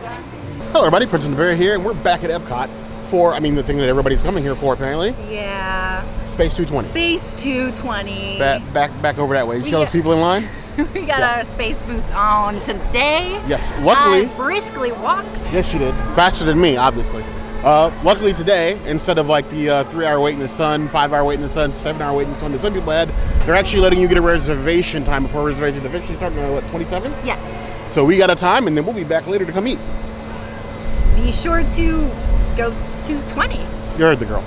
Hello, everybody. Prince and Bear here, and we're back at Epcot for, I mean, the thing that everybody's coming here for, apparently, Yeah. Space 220. Space 220. Back, back, back over that way. You see all those people in line? we got Yeah. our space boots on today. Yes. Luckily, I briskly walked. yes, she did. Faster than me, obviously. Uh, luckily today, instead of like the uh, three-hour wait in the sun, five-hour wait in the sun, seven-hour wait in the sun that some people had, they're actually letting you get a reservation time before reservation. The officially starting at what 27? Yes. So we got a time, and then we'll be back later to come eat. Be sure to go to 20. You heard the girl.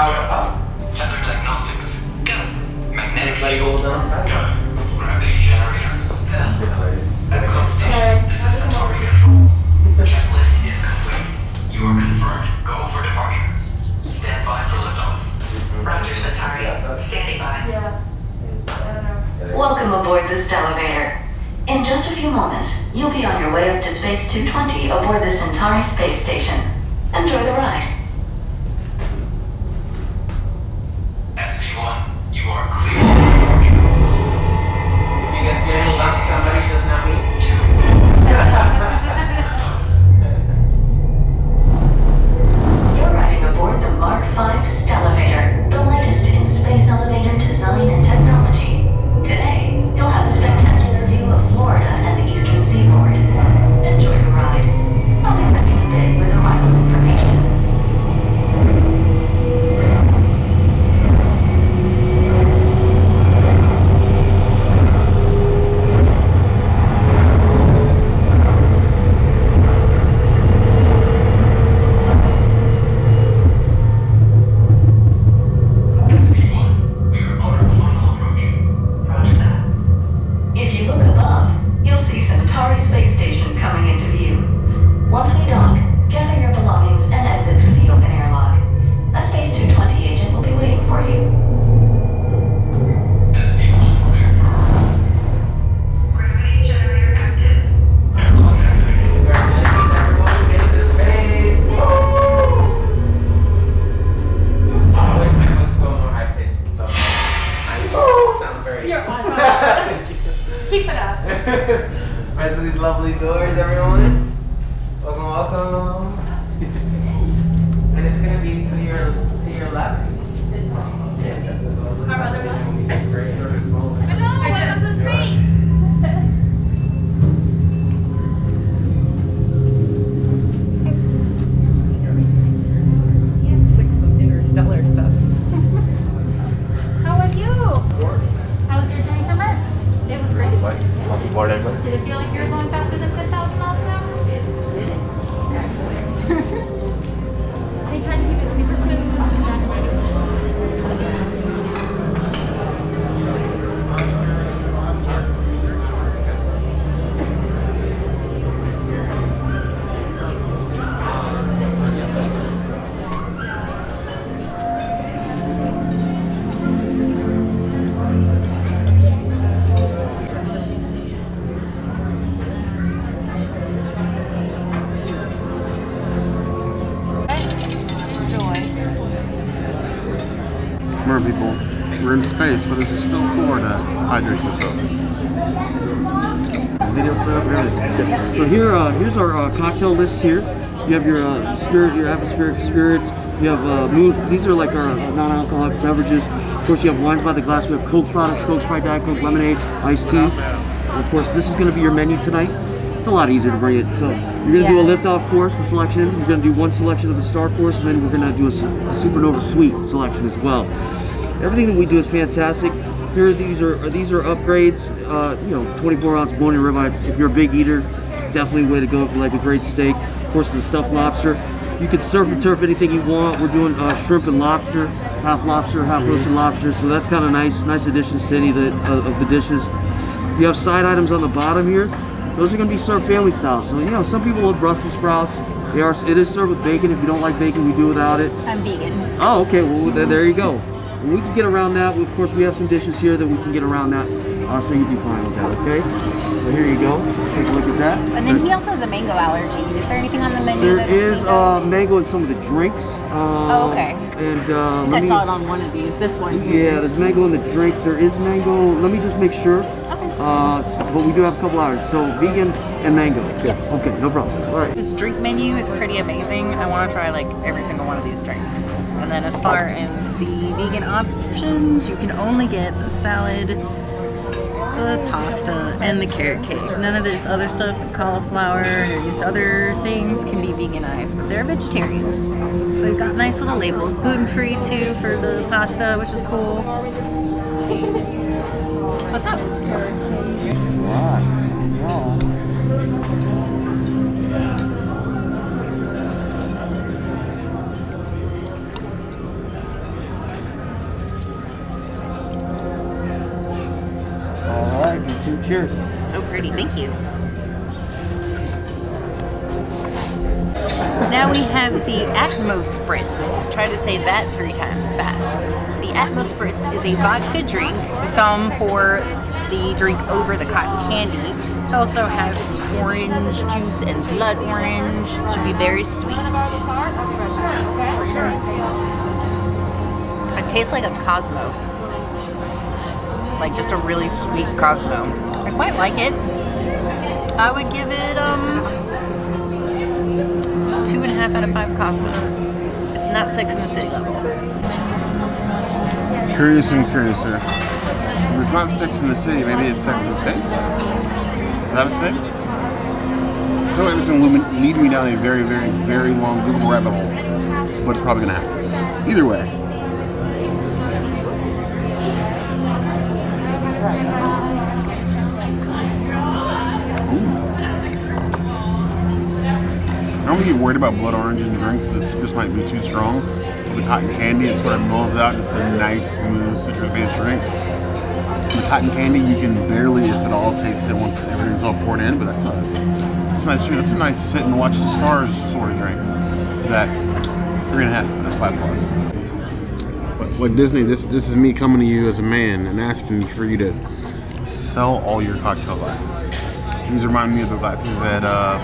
Miles per hour up. Tether diagnostics. Go. Magnetic Like field. hold on tight. Go. Gravity generator. Go. Epcot station. This is Centauri Control. Checklist is complete. You are confirmed. Go for departure. Stand by for liftoff. Mm-hmm. Roger, Centauri. Standing by. Welcome aboard this elevator. In just a few moments, you'll be on your way up to Space 220 aboard the Centauri space station. Enjoy the ride. Aboard the Mark V Stellarator, the latest in space elevator design and technology. Today, you'll have a spectacular coming into view. Once we dock, space, but this is still Florida. Hydrate yourself. video setup and everything. So here, uh, here's our uh, cocktail list here. You have your uh, spirit, your atmospheric spirits. You have uh, moon. These are like our non-alcoholic beverages. Of course, you have wines by the glass. We have Coke products, Coke, Sprite, Diet Coke, lemonade, iced tea. And of course, this is going to be your menu tonight. It's a lot easier to bring it. So you're going to do a Yeah. liftoff course, a selection. You're going to do one selection of the star course, and then we're going to do a, a supernova suite selection as well. Everything that we do is fantastic. Here, these are these are upgrades. Uh, you know, 24 ounce bone-in ribeyes. If you're a big eater, definitely a way to go if you like a great steak. Of course, the stuffed lobster. You can surf and turf anything you want. We're doing uh, shrimp and lobster, half lobster, half roasted lobster. So that's kind of nice, nice additions to any of the, uh, of the dishes. You have side items on the bottom here. Those are going to be served family style. So you know, some people love Brussels sprouts. They are. It is served with bacon. If you don't like bacon, we do without it. I'm vegan. Oh, okay. Well, then there you go. Well, we can get around that. Of course, we have some dishes here that we can get around that. Uh, so you'd be fine with that. Okay. So here you go. Take a look at that. And then he also has a mango allergy. Is there anything on the menu There is mango? uh, mango in some of the drinks. Uh, Oh, okay. And uh, I let me, saw it on one of these. This one. Yeah, there's mango in the drink. There is mango. Let me just make sure. Uh, s- but we do have a couple hours. So vegan and mango. Yes. Okay, no problem. All right. This drink menu is pretty amazing. I want to try like every single one of these drinks. And then as far as the vegan options, you can only get the salad, the pasta, and the carrot cake. None of this other stuff, the cauliflower, or these other things can be veganized, but they're vegetarian. So they've got nice little labels, gluten free too for the pasta, which is cool. That's what's up. All Cheers. So pretty, thank you. Now we have the Atmospritz. Try to say that three times fast. The Atmospritz is a vodka drink. Some pour the drink over the cotton candy. It also has orange juice and blood orange. Should be very sweet. It tastes like a Cosmo. Like just a really sweet Cosmo. I quite like it. I would give it um two and a half out of five Cosmos. It's not Sex in the City level. Curious and curiouser. If it's not Sex in the City, maybe it's Sex in Space? Is that a thing? I feel like it's going to lead me down a very, very, very long Google rabbit hole. It's probably going to happen. Either way. I don't get worried about blood orange in drinks. This just might be too strong. So the cotton candy, it sort of mellows out. It's a nice, smooth, citrus-based drink. The cotton candy, you can barely, if at all, taste it once everything's all poured in. But that's a, that's a nice drink. That's a nice sit and watch the stars sort of drink. That three and a half of five plus. Like Disney, this this is me coming to you as a man and asking for you to sell all your cocktail glasses. These remind me of the glasses at. Uh,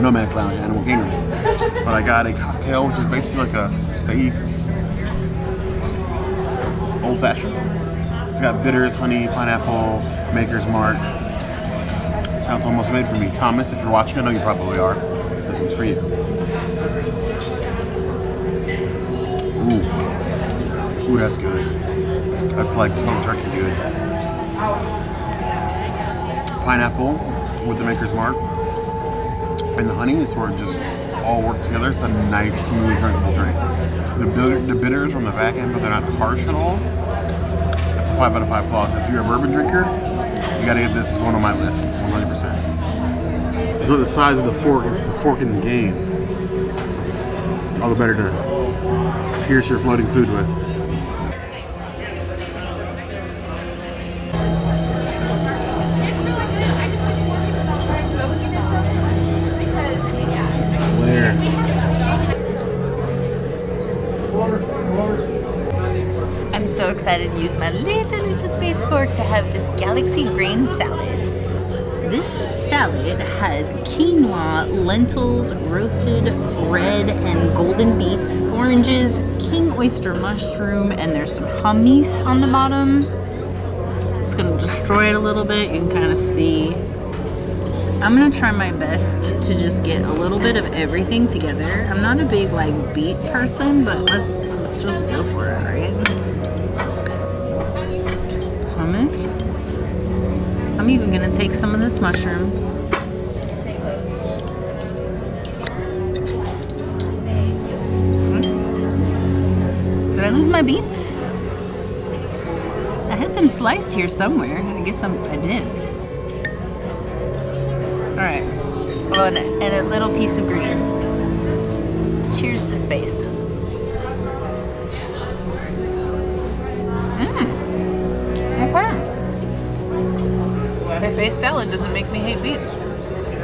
Nomad Lounge, Animal Kingdom. But I got a cocktail, which is basically like a space old fashioned. It's got bitters, honey, pineapple, maker's mark. Sounds almost made for me. Thomas, if you're watching, I know you probably are. This one's for you. Ooh. That's good. That's like smoked turkey good. Pineapple with the maker's mark and the honey is sort of just all work together. It's a nice, smooth, drinkable drink. The, bitter, the bitters on the back end, but they're not harsh at all. That's a five out of five claws. If you're a bourbon drinker, you gotta get this going on my list, 100%. So the size of the fork; is the fork in the game. All the better to pierce your floating food with. Use my little, little space fork to have this galaxy grain salad. This salad has quinoa, lentils, roasted red and golden beets, oranges, king oyster mushroom, and there's some hummus on the bottom. Just gonna destroy it a little bit. You can kind of see. I'm gonna try my best to just get a little bit of everything together. I'm not a big like beet person, but let's let's just go for it, right? I'm even gonna take some of this mushroom. Hmm? Did I lose my beets? I had them sliced here somewhere. I guess I'm, I did. Alright. Oh, and, and a little piece of green. Cheers to space. Salad doesn't make me hate beets.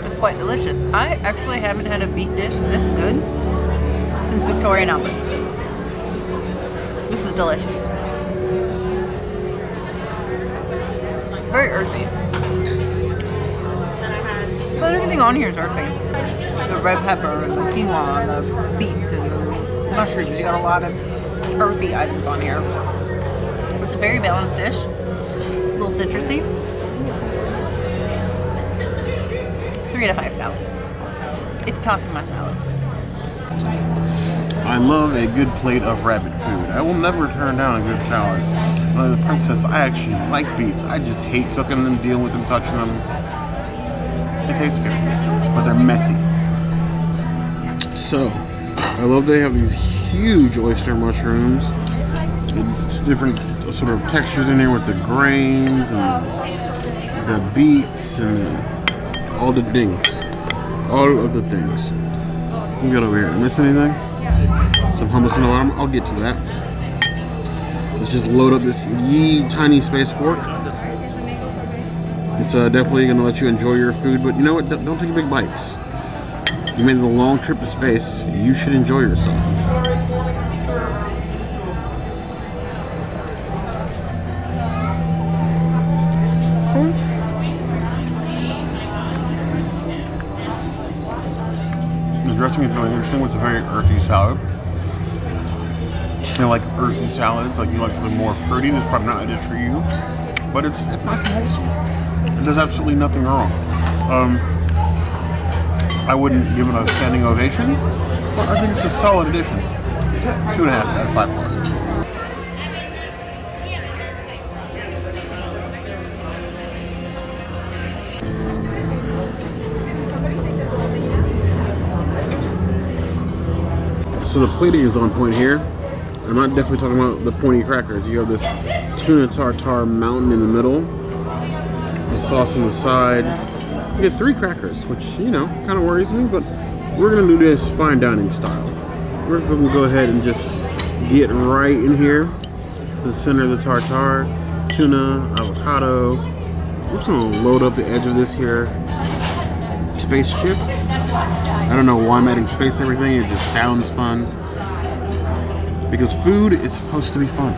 It's quite delicious. I actually haven't had a beet dish this good since Victoria and Albert's. This is delicious. Very earthy. But everything on here is earthy. The red pepper the quinoa the beets and the mushrooms. You got a lot of earthy items on here. It's a very balanced dish. A little citrusy. Three out of five salads. It's tossing my salad. I love a good plate of rabbit food. I will never turn down a good salad. Uh, the princess, I actually like beets. I just hate cooking them, dealing with them, touching them. It tastes good, but they're messy. So, I love they have these huge oyster mushrooms. It's different sort of textures in here with the grains and the beets and the, all the things. All of the things. Me get over here. Miss anything? Some hummus in the bottom. I'll get to that. Let's just load up this yee tiny space fork. It's uh, definitely going to let you enjoy your food, but you know what? Don't take big bites. You made a long trip to space. You should enjoy yourself. Is really interesting. It's a very earthy salad. I like earthy salads, like you like something more fruity. This is probably not a dish for you, but it's it's nice and wholesome. Does absolutely nothing wrong. Um, I wouldn't give it a standing ovation, but I think it's a solid addition. Two and a half out of five plus. So the plating is on point here. I'm not definitely talking about the pointy crackers. You have this tuna tartar mountain in the middle, the sauce on the side. You get three crackers, which, you know, kind of worries me, but we're going to do this fine dining style. We're going to go ahead and just get right in here to the center of the tartar, tuna, avocado. We're just going to load up the edge of this here space chip. I don't know why I'm adding space to everything, it just sounds fun because food is supposed to be fun.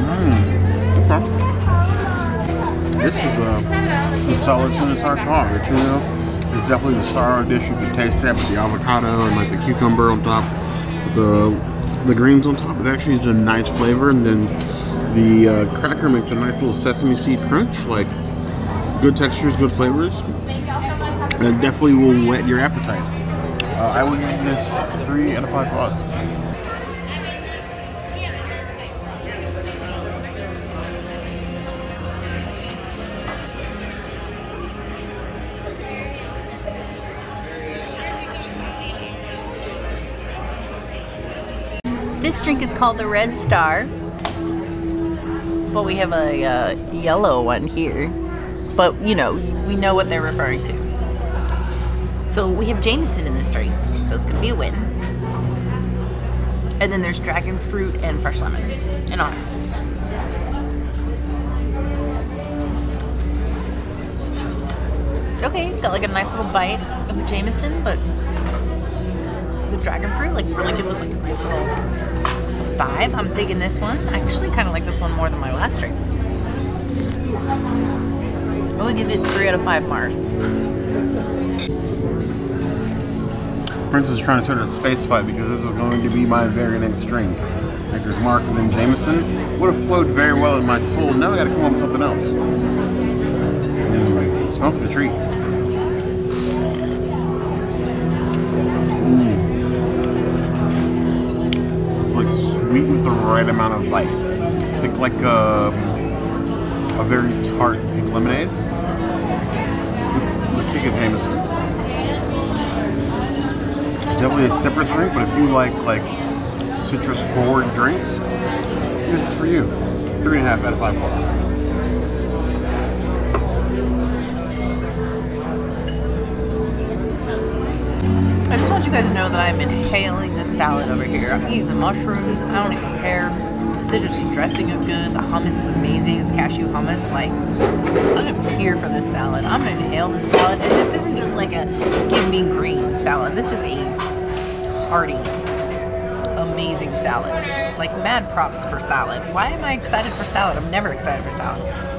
Mm. Okay. This is uh, some solid tuna tartare. The tuna is definitely the star dish. You can taste that with the avocado and like the cucumber on top, with the the greens on top. It actually is a nice flavor, and then the uh, cracker makes a nice little sesame seed crunch. Like good textures, good flavors, and definitely will whet your appetite. Uh, I would give this three out of five plus. This drink is called the Red Star. But we have a uh, yellow one here. But, you know, we know what they're referring to. So we have Jameson in this drink, so it's gonna be a win. And then there's dragon fruit and fresh lemon and onyx. Okay, it's got like a nice little bite of the Jameson, but the dragon fruit like really gives it like a nice little vibe. I'm digging this one. I actually kind of like this one more than my last drink. I would give it three out of five Mars. Prince is trying to start a space fight because this is going to be my very next drink. Maker's Mark and then Jameson would have flowed very well in my soul. Now I gotta come up with something else. It smells like a treat. Ooh. It's like sweet with the right amount of bite. I Think like a, um, a very tart pink lemonade. The kick of Jameson. Definitely a separate drink, but if you like like citrus forward drinks, this is for you. Three and a half out of five plus. I just want you guys to know that I'm inhaling this salad over here. I'm eating the mushrooms. I don't even care. Citrusy dressing is good. The hummus is amazing. It's cashew hummus. Like, I'm here for this salad. I'm gonna inhale this salad. And this isn't just like a give me green salad. This is a hearty, amazing salad. Like, mad props for salad. Why am I excited for salad? I'm never excited for salad.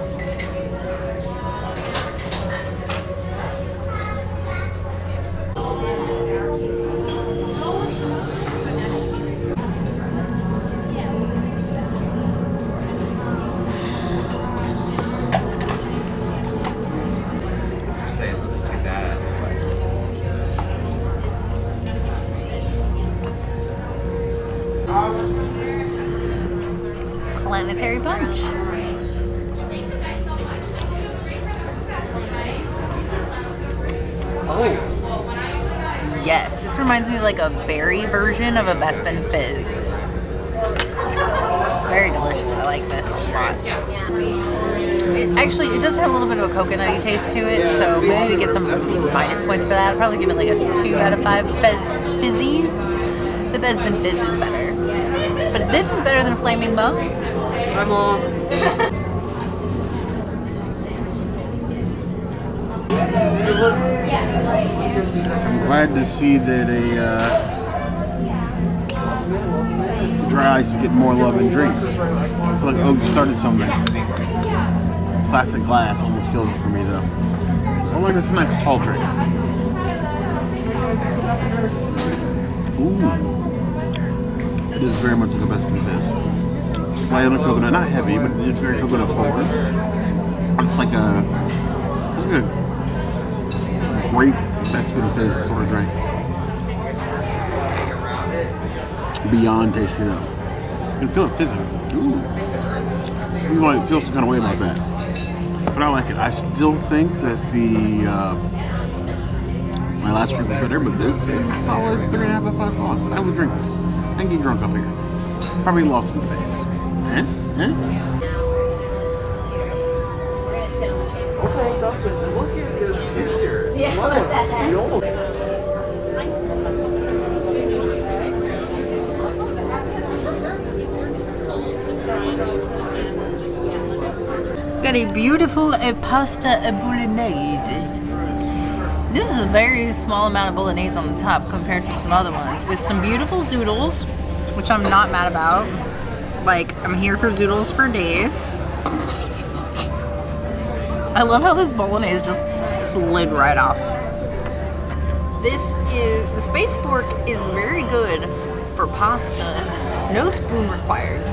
Yes, this reminds me of like a berry version of a Bespin Fizz. Very delicious. I like this a lot. It, actually, it does have a little bit of a coconutty taste to it, so maybe we get some minus points for that. I'd probably give it like a 2 out of 5 fizz, fizzies. The Bespin Fizz is better. But this is better than Flaming Moe. Hi, mom. I'm glad to see that a uh, dry ice getting more love in drinks. I like oh, you started something. Plastic glass almost kills it for me though. I like this nice tall drink. Ooh, it is very much a Bespin fizz. Light on the coconut, not heavy, but it's very coconut forward. It's like a, it's like a great best food fizz sort of drink. Beyond tasty though. You can feel it fizzing. Ooh. Some people might feel some kind of way about that. But I like it. I still think that the uh, my last drink was better, but this is a solid three and a half out of five plus. I would drink this. I can get drunk up here. Probably lost in space. Eh? Eh? Yeah, you almost. Got a beautiful uh, pasta uh, bolognese. This is a very small amount of bolognese on the top compared to some other ones, with some beautiful zoodles, which I'm not mad about. Like, I'm here for zoodles for days. I love how this bolognese just slid right off. This is, the Space Fork is very good for pasta. No spoon required.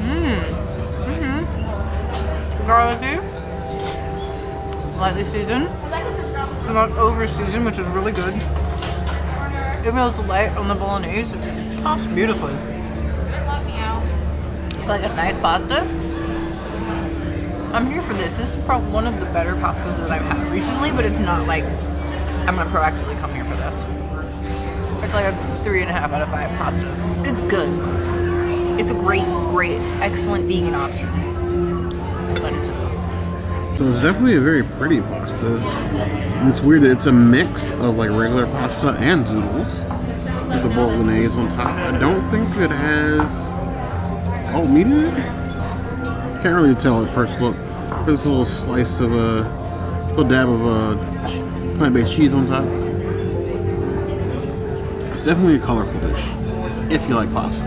Mmm. Mm-hmm. garlicky, lightly seasoned. It's not over seasoned, which is really good. Even though it's light on the bolognese, it's tossed beautifully. Like a nice pasta. I'm here for this. This is probably one of the better pastas that I've had recently, but it's not like I'm gonna proactively come here for this. It's like a three and a half out of five pastas. It's good. It's a great, great, excellent vegan option. But it's just pasta. So it's definitely a very pretty pasta. It's weird that it's a mix of like regular pasta and zoodles with the bolognese on top. I don't think it has oh meat in it. Can't really tell at first look. There's a little slice of a little dab of a plant-based cheese on top. It's definitely a colorful dish if you like pasta.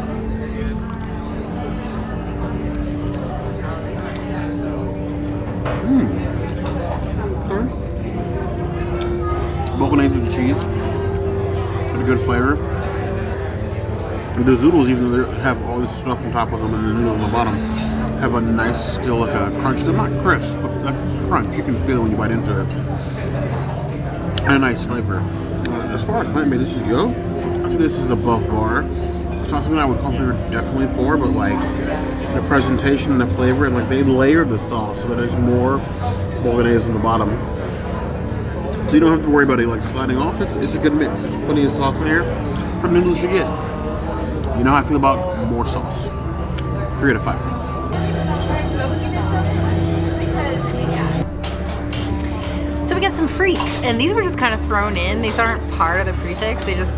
Hmm. Bolognese with cheese. With a good flavor. The zoodles, even though they have all this stuff on top of them and the noodles on the bottom, have a nice, still like a crunch. They're not crisp, but that crunch you can feel when you bite into it. And a nice flavor. Uh, as far as plant-based dishes go, I think this is above bar. It's not something I would come here definitely for, but like the presentation and the flavor, and like they layered the sauce so that there's more bolognese on the bottom. So you don't have to worry about it like sliding off. It's, it's a good mix. There's plenty of sauce in here for noodles you get. You know how I feel about more sauce. Three out of five some frites, and these were just kind of thrown in. These aren't part of the prix fixe. They just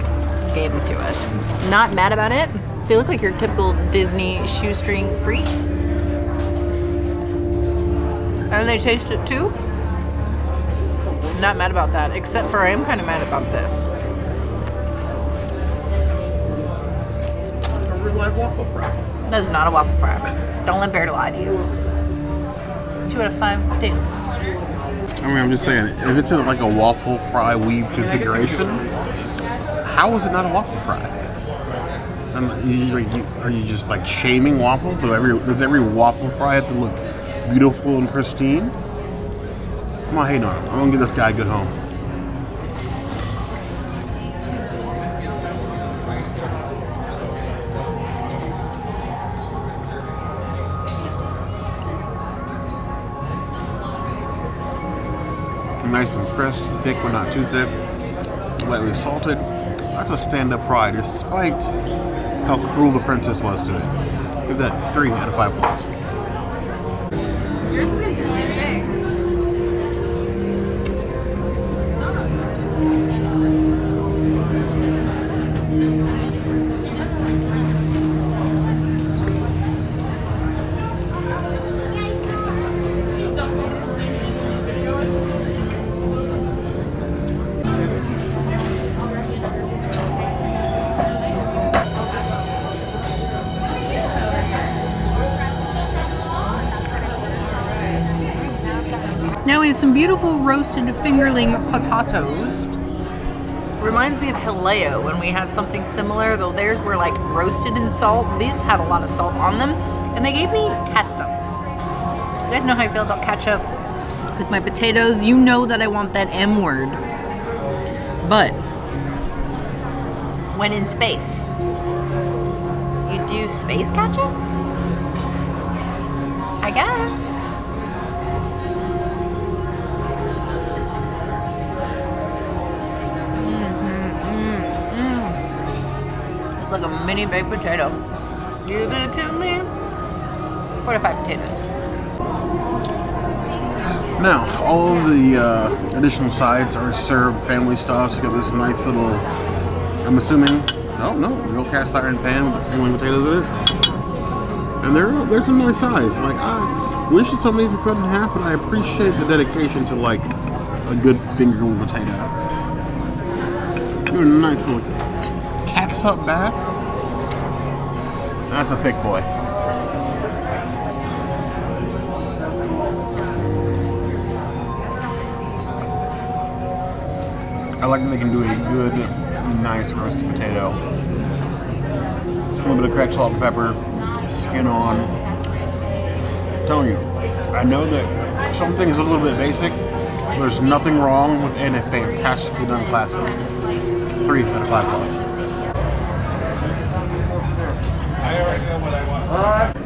gave them to us. Not mad about it. They look like your typical Disney shoestring frite. And they taste it too. Not mad about that, except for I am kind of mad about this. A real life waffle fry. That is not a waffle fry. Don't let Bear lie to you. Two out of five potatoes. I mean, I'm just saying, if it's in like a waffle fry weave configuration, how is it not a waffle fry? Are you just like shaming waffles? So every does every waffle fry have to look beautiful and pristine? Hating on him. I'm gonna give this guy a good home. Nice and crisp, thick but not too thick, lightly salted. That's a stand-up fry, despite how cruel the princess was to it. Give that three out of five plus. Some beautiful roasted fingerling potatoes. Reminds me of Haleo when we had something similar, though theirs were like roasted in salt. These have a lot of salt on them. And they gave me ketchup. You guys know how I feel about ketchup with my potatoes. You know that I want that M word. But when in space, you do space ketchup? I guess. Mini baked potato. Give it to me. Four to five potatoes. Now, all of the uh, additional sides are served family style. So you got this nice little, I'm assuming, oh no, real cast iron pan with the family potatoes in it. And they're they're some nice size. Like I wish that some of these were cut in half, but I appreciate the dedication to like a good fingerling potato. Doing a nice little catsup bath. That's a thick boy. I like when they can do a good, nice roasted potato. A little bit of cracked salt and pepper, skin on. I'm telling you, I know that some things are a little bit basic. There's nothing wrong with a fantastically done classic. Three out of five plus. Thank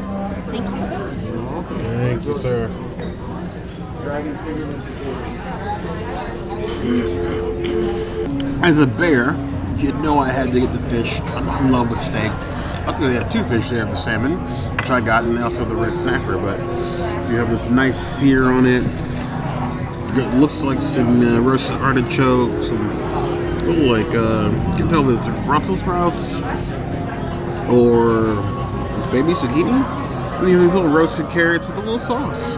you, sir. As a bear, you'd know I had to get the fish. I'm in love with steaks. Luckily, they have two fish. They have the salmon, which I got, and they also have the red snapper. But you have this nice sear on it. It looks like some uh, roasted artichoke, some like uh, you can tell that it's Brussels sprouts or baby zucchini. And these little roasted carrots with a little sauce.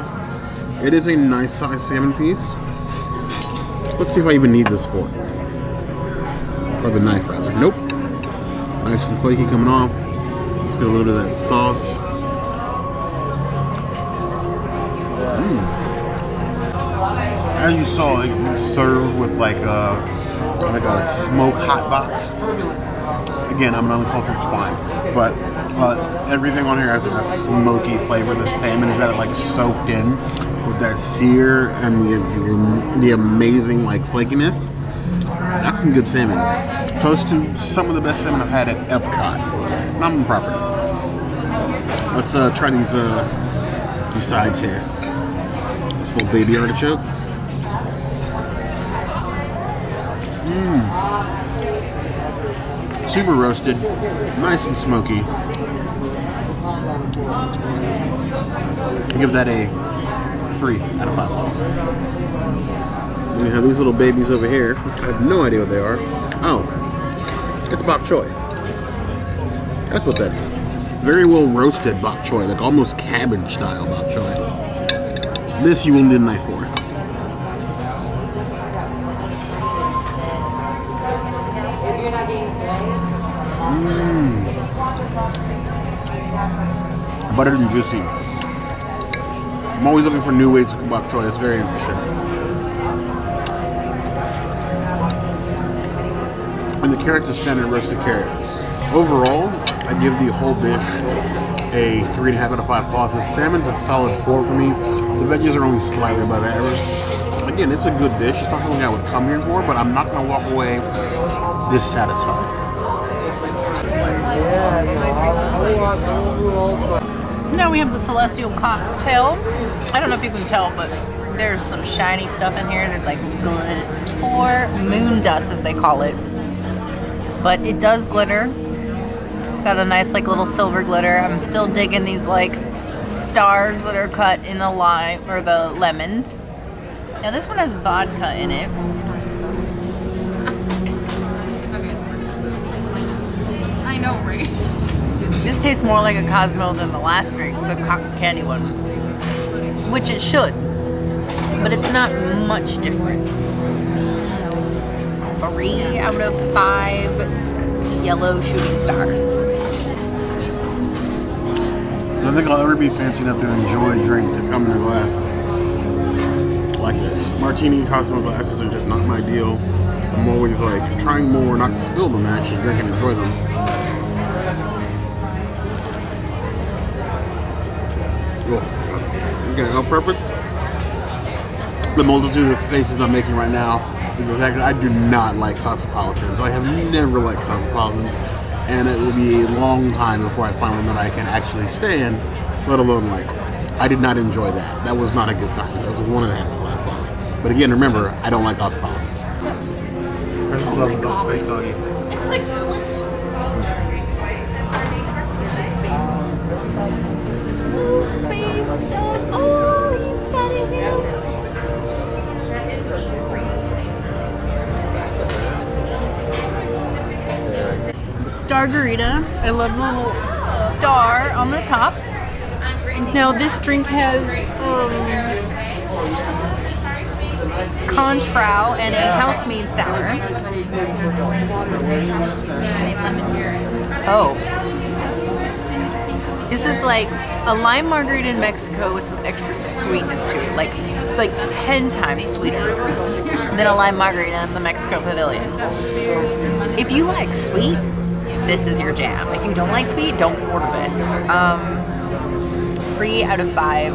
It is a nice sized salmon piece. Let's see if I even need this fork. Or the knife, rather. Nope. Nice and flaky coming off. Get a little bit of that sauce. Mm. As you saw, it's served with like a like a smoke hot box. Again, I'm an uncultured swine, but uh, everything on here has like a smoky flavor. The salmon is that like soaked in with that sear and the, the, the amazing like flakiness. That's some good salmon. Close to some of the best salmon I've had at Epcot. Not on the property. Let's uh, try these uh, these sides here. This little baby artichoke. Mmm. Super roasted, nice and smoky. I give that a three out of five balls. And we have these little babies over here. I have no idea what they are. Oh, it's bok choy. That's what that is. Very well roasted bok choy, like almost cabbage style bok choy. This you will need a knife for. Mm. Buttered and juicy. I'm always looking for new ways to cook bok choy. It's very interesting. And the carrot's a standard roasted carrot. Overall, I give the whole dish a three and a half out of five claws. The salmon's a solid four for me. The veggies are only slightly above average. Again, it's a good dish. It's not something I would come here for, but I'm not gonna walk away dissatisfied. Now we have the celestial cocktail. I don't know if you can tell, but there's some shiny stuff in here. There's like glitter, moon dust as they call it. But it does glitter. It's got a nice like little silver glitter. I'm still digging these like stars that are cut in the lime or the lemons. Now this one has vodka in it. Tastes more like a Cosmo than the last drink, the cotton candy one. Which it should. But it's not much different. Three out of five yellow shooting stars. I don't think I'll ever be fancy enough to enjoy a drink to come in a glass like this. Martini Cosmo glasses are just not my deal. I'm always like trying more not to spill them, actually drink and enjoy them. Oh, okay, our preference. The multitude of faces I'm making right now is the fact that I do not like cosmopolitans. I have never liked cosmopolitans, and it will be a long time before I find one that I can actually stand, let alone like. I did not enjoy that. That was not a good time. That was one and a half glass claws. But again, remember, I don't like cosmopolitans. I just love adult space doggy. It's like Stargarita. I love the little star on the top. Now this drink has um, Cointreau and a house-made sour. Oh. This is like a lime margarita in Mexico with some extra sweetness to it, like like ten times sweeter than a lime margarita in the Mexico Pavilion. If you like sweet, this is your jam. If you don't like sweet, don't order this. Um, three out of five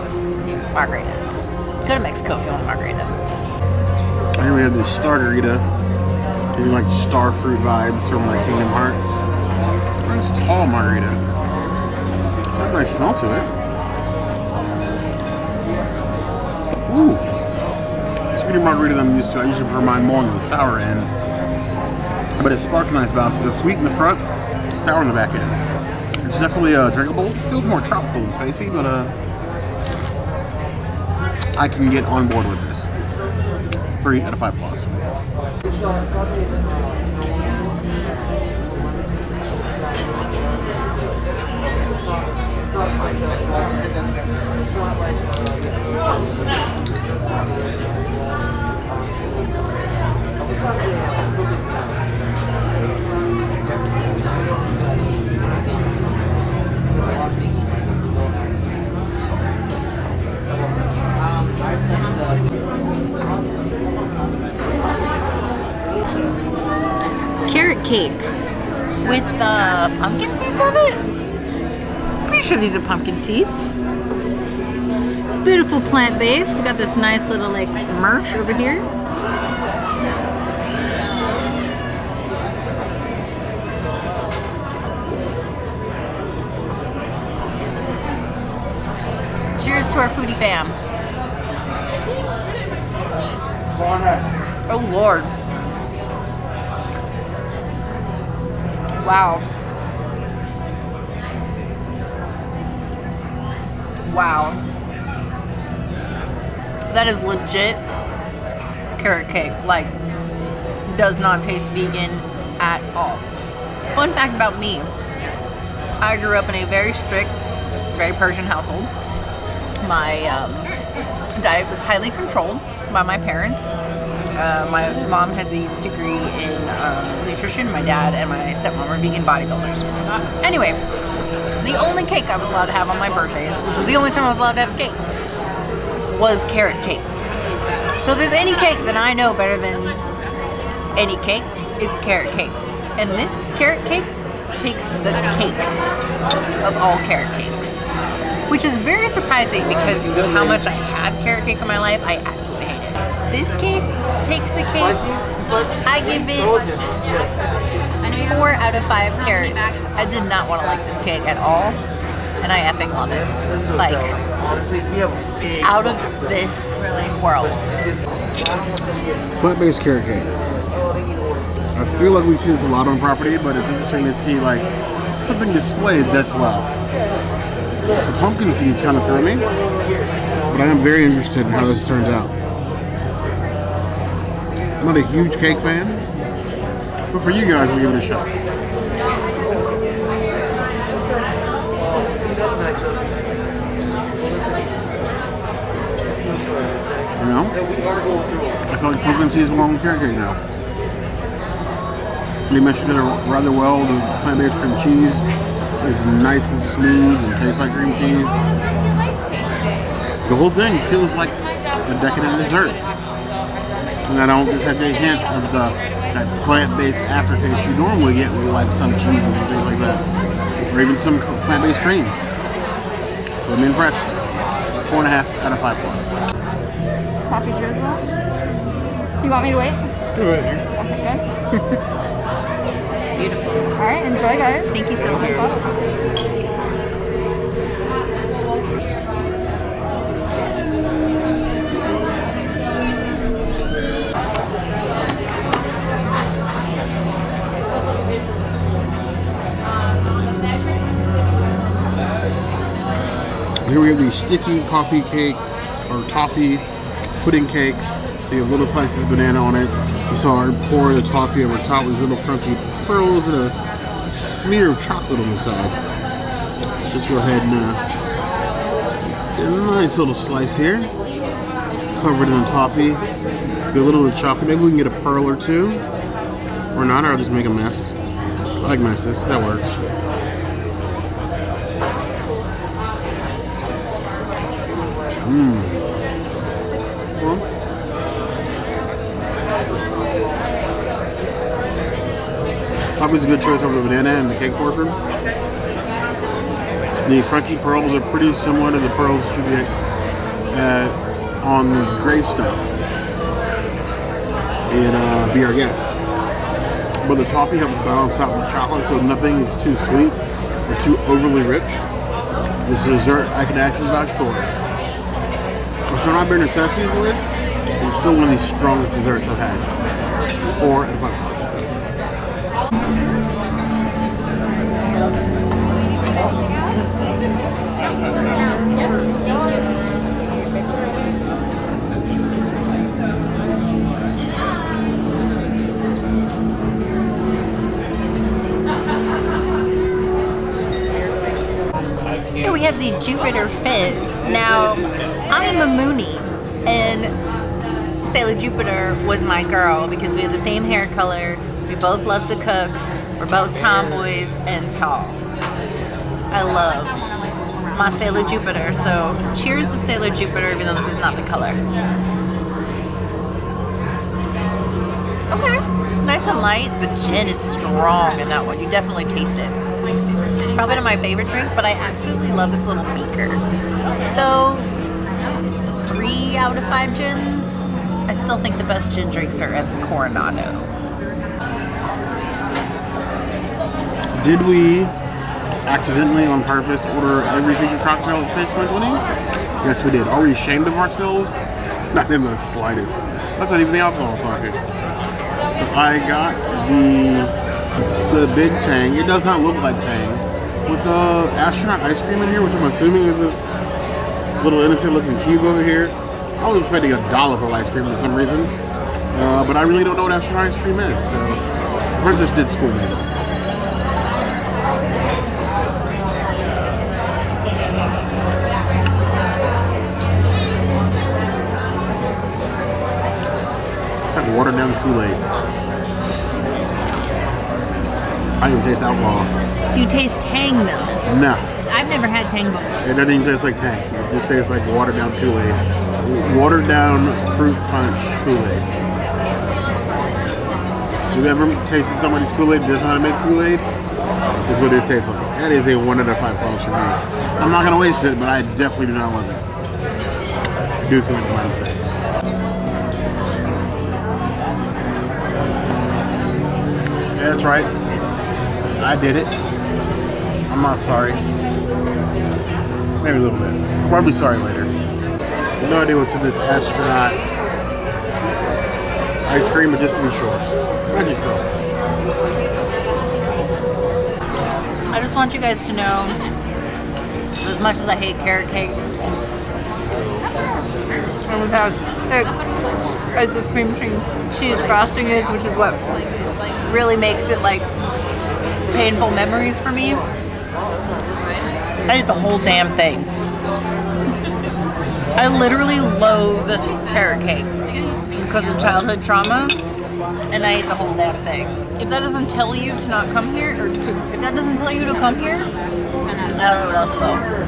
margaritas. Go to Mexico if you want a margarita. Here we have the Stargarita. Getting like star fruit vibes from like Kingdom Hearts. Nice tall margarita. It's got a nice smell to it. Ooh. Sweeter margarita than I'm used to. I usually prefer mine more on the sour end. But it sparks a nice balance. It's sweet in the front, sour in the back end. It's definitely uh, drinkable. Feels more tropical and spicy, but uh, I can get on board with this. Three out of five claws. Cake with uh, pumpkin seeds on it. Pretty sure these are pumpkin seeds. Beautiful plant base. We got this nice little like merch over here. Cheers to our foodie fam. Oh Lord. Wow. Wow. That is legit carrot cake. Like, does not taste vegan at all. Fun fact about me I grew up in a very strict, very Persian household. My um, diet was highly controlled by my parents. Uh, my mom has a degree in um, nutrition. My dad and my stepmom are vegan bodybuilders. Anyway, the only cake I was allowed to have on my birthdays, which was the only time I was allowed to have cake, was carrot cake. So if there's any cake that I know better than any cake, it's carrot cake. And this carrot cake takes the cake of all carrot cakes. Which is very surprising because of how much I had carrot cake in my life. I absolutely hate. This cake takes the cake. I give it four out of five carrots. I did not want to like this cake at all. And I effing love it. Like, it's out of this world. Plant-based carrot cake. I feel like we see this a lot on property, but it's interesting to see like something displayed this well. The pumpkin seeds kind of threw me, but I am very interested in how this turns out. I'm not a huge cake fan, but for you guys, I'll give it a shot. You know? I feel like pumpkin seeds belong with carrot cake now. They meshed together rather well. The plant-based cream cheese is nice and smooth and tastes like cream cheese. The whole thing feels like a decadent dessert. And I don't detect a hint of the that plant-based aftertaste you normally get with like some cheeses and things like that. Or even some plant-based creams. So I'm impressed. Four and a half out of five plus. Toffee drizzle. Do you want me to wait? Okay, good. Beautiful. All right, enjoy, guys. Thank you so much. Here we have the sticky coffee cake or toffee pudding cake. Have little slices of banana on it. You saw her pour the toffee over top with these little crunchy pearls and a smear of chocolate on the side. Let's just go ahead and uh, get a nice little slice here. Covered in toffee. Get a little bit of chocolate. Maybe we can get a pearl or two. Or not, or I'll just make a mess. I like messes. That works. Well, Probably a good choice over the banana and the cake portion. The crunchy pearls are pretty similar to the pearls that you get uh, on the gray stuff in uh, Be Our Guest. But the toffee helps balance out the chocolate so nothing is too sweet or too overly rich. This dessert I can actually vouch for. Bare Necessities list, it's still one of the strongest desserts I've had. Four and five plus. Here we have the Jupiter Fizz. Now, I am a Mooney, and Sailor Jupiter was my girl because we had the same hair color, we both love to cook, we're both tomboys and tall. I love my Sailor Jupiter, so cheers to Sailor Jupiter, even though this is not the color. Okay, nice and light. The gin is strong in that one. You definitely taste it. Probably not my favorite drink, but I absolutely love this little beaker. So, out of five gins. I still think the best gin drinks are at Coronado. Did we accidentally, on purpose, order every figure cocktail at Space 220? Yes, we did. Are we ashamed of ourselves? Not in the slightest. That's not even the alcohol talking. So I got the the big Tang. It does not look like Tang. With the astronaut ice cream in here, which I'm assuming is this little innocent looking cube over here. I was expecting a dollar for ice cream for some reason. Uh, but I really don't know what astronaut ice cream is, so Princess did school me. though. It's like watered down Kool-Aid. I don't even taste alcohol. Do you taste Tang though? No, I've never had Tang before. it doesn't even taste like Tang. It just tastes like watered down Kool-Aid. Watered down fruit punch Kool-Aid. You ever tasted somebody's Kool-Aid doesn't know how to make Kool-Aid? Is what this tastes like. That is a one out of five claws for me. I'm not gonna waste it, but I definitely do not love it. I do commit my mistakes. Yeah, that's right. I did it. I'm not sorry. Maybe a little bit. Probably sorry later. No idea what's in this astronaut ice cream, but just to be sure. Magic Pill. I just want you guys to know, as much as I hate carrot cake, and with how thick as this cream cheese frosting is, which is what really makes it like painful memories for me. I ate the whole damn thing. I literally loathe carrot cake because of childhood trauma, and I ate the whole damn thing. If that doesn't tell you to not come here, or to if that doesn't tell you to come here, I don't know what else will.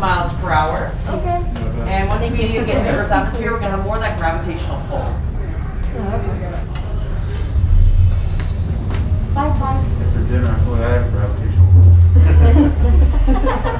Miles per hour. Okay. And once we get into Earth's atmosphere, we're going to have more of that gravitational pull. Oh, For dinner, I thought I had gravitational SV1,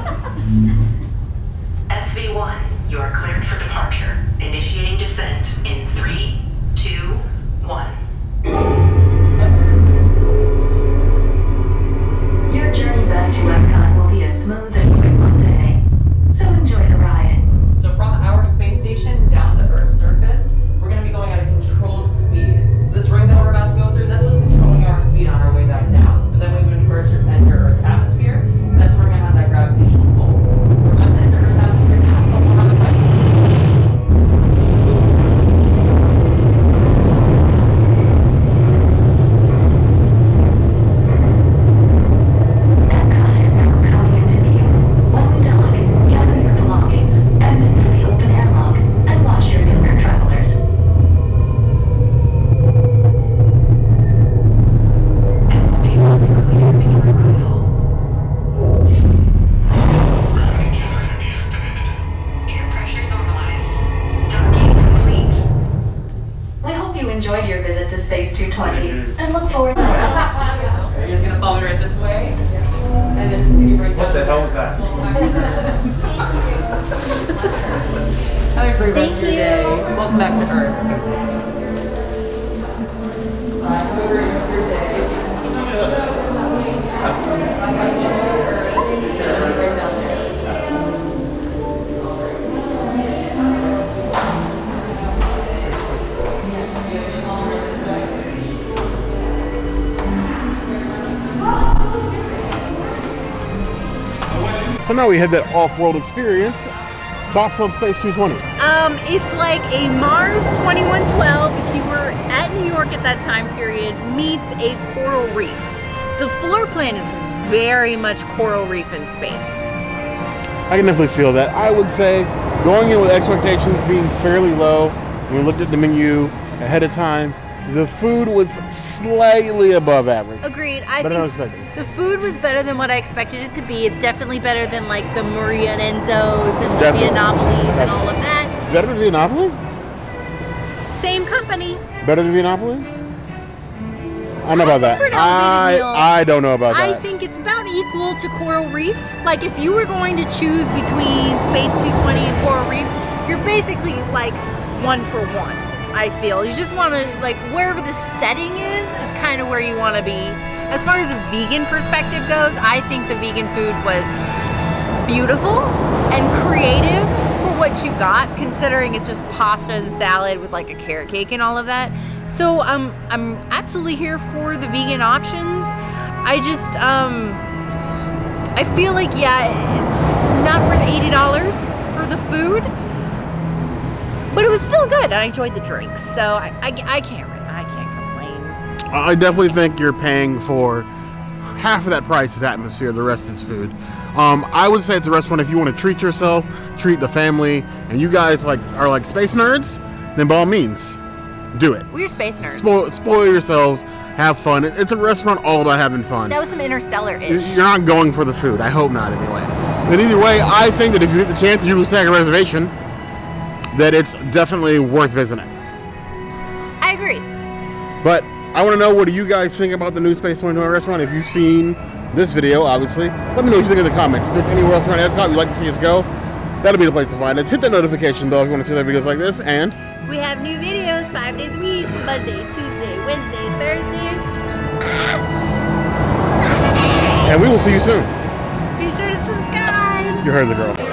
we had that off-world experience. Thoughts on Space 220? Um, it's like a Mars 2112 if you were at New York at that time period meets a coral reef. The floor plan is very much coral reef in space. I can definitely feel that. I would say going in with expectations being fairly low, when we looked at the menu ahead of time, The food was slightly above average. Agreed. I Better than I think expecting. the food was better than what I expected it to be. It's definitely better than like the Maria and Enzo's and the Definitely. And all of that. Better than Via Napoli? Same company. Better than Via Napoli? I don't know about that. I. I don't know about that. I think it's about equal to Coral Reef. Like if you were going to choose between Space 220 and Coral Reef, you're basically like one for one. I feel you just want to like wherever the setting is is kind of where you want to be. As far as a vegan perspective goes, I think the vegan food was beautiful and creative for what you got, considering it's just pasta and salad with like a carrot cake and all of that. So um, I'm absolutely here for the vegan options. I just um, I feel like yeah, it's not worth eighty dollars for the food, but it was still good, and I enjoyed the drinks. So I, I, I can't I can't complain. I definitely think you're paying for half of that price is atmosphere, the rest is food. Um, I would say it's a restaurant if you want to treat yourself, treat the family, and you guys like are like space nerds, then by all means, do it. We're space nerds. Spoil, spoil yourselves, have fun. It's a restaurant all about having fun. That was some interstellar ish. you're not going for the food. I hope not, anyway. But either way, I think that if you get the chance, you will take a reservation. That it's definitely worth visiting. I agree. But I want to know what do you guys think about the new Space 220 restaurant? If you've seen this video, obviously, let me know what you think in the comments. If there's anywhere else around Epcot you'd like to see us go, that'll be the place to find us. Hit that notification bell if you want to see other videos like this, and We have new videos five days a week Monday, Tuesday, Wednesday, Thursday. and we will see you soon. Be sure to subscribe. You heard the girl.